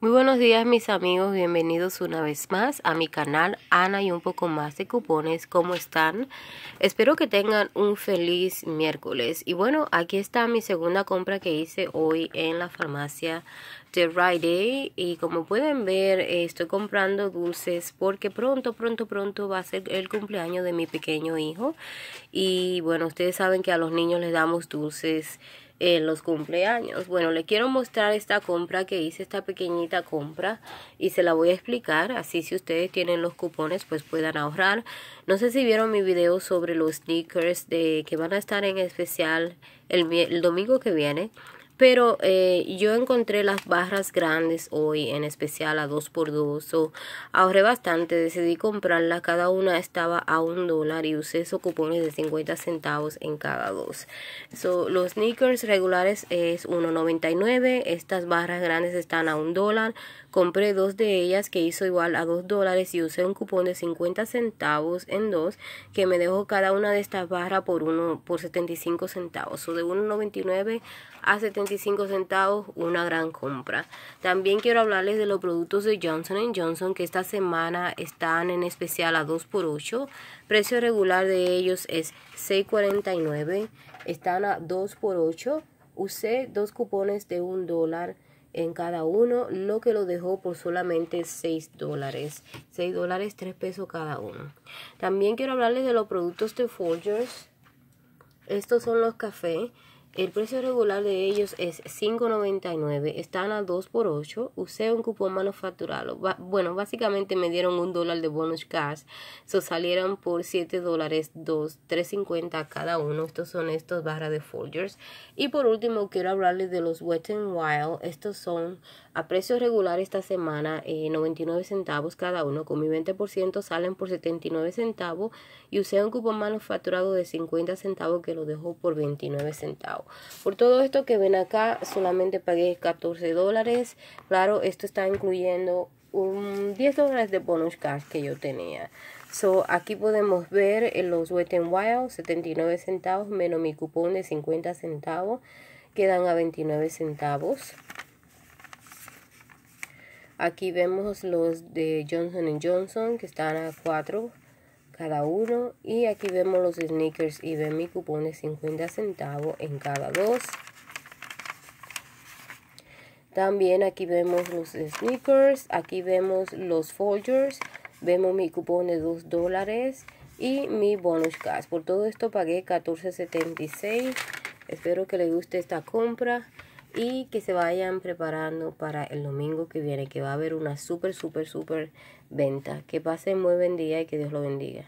Muy buenos días mis amigos, bienvenidos una vez más a mi canal Ana y un poco más de cupones, ¿cómo están? Espero que tengan un feliz miércoles. Y bueno, aquí está mi segunda compra que hice hoy en la farmacia de Friday y como pueden ver estoy comprando dulces porque pronto, pronto, pronto va a ser el cumpleaños de mi pequeño hijo. Y bueno, ustedes saben que a los niños les damos dulces en los cumpleaños. Bueno, le quiero mostrar esta compra que hice, esta pequeñita compra y se la voy a explicar, así si ustedes tienen los cupones pues puedan ahorrar. No sé si vieron mi video sobre los sneakers de que van a estar en especial el, el domingo que viene. Pero eh, yo encontré las barras grandes hoy, en especial a 2x2. So, ahorré bastante, decidí comprarla. Cada una estaba a un dólar y usé esos cupones de 50 centavos en cada dos. So, los sneakers regulares es 1.99. Estas barras grandes están a un dólar. Compré dos de ellas que hizo igual a 2 dólares y usé un cupón de 50 centavos en dos que me dejó cada una de estas barras por, uno, por 75 centavos. So, de 1.99 a 75 centavos, una gran compra. También quiero hablarles de los productos de Johnson Johnson que esta semana están en especial a 2x8. Precio regular de ellos es 6.49. Están a 2x8. Usé dos cupones de un dólar en cada uno, lo que lo dejó por solamente 6 dólares. 6 dólares, 3 pesos cada uno. También quiero hablarles de los productos de Folgers. Estos son los cafés. El precio regular de ellos es $5.99. Están a 2 por 8. Usé un cupón manufacturado. bueno, básicamente me dieron un dólar de bonus cash. So salieron por 7 dólares, 2, 3.50 cada uno. Estos son estos barras de Folgers. Y por último, quiero hablarles de los Wet n Wild. Estos son a precio regular esta semana, eh, 99 centavos cada uno. Con mi 20% salen por 79 centavos. Y usé un cupón manufacturado de 50 centavos que lo dejó por 29 centavos. Por todo esto que ven acá, solamente pagué 14 dólares. Claro, esto está incluyendo un 10 dólares de bonus cash que yo tenía. So, aquí podemos ver los Wet n Wild, 79 centavos menos mi cupón de 50 centavos, quedan a 29 centavos. Aquí vemos los de Johnson Johnson que están a 4 cada uno. Y aquí vemos los sneakers y ven mi cupón de 50 centavos en cada dos. También aquí vemos los sneakers aquí vemos los Folgers vemos mi cupón de 2 dólares y mi bonus cash. Por todo esto pagué 14.76 espero que les guste esta compra y que se vayan preparando para el domingo que viene, que va a haber una súper, súper, súper venta. Que pasen muy buen día y que Dios lo bendiga.